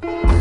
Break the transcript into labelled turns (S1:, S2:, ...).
S1: Bye.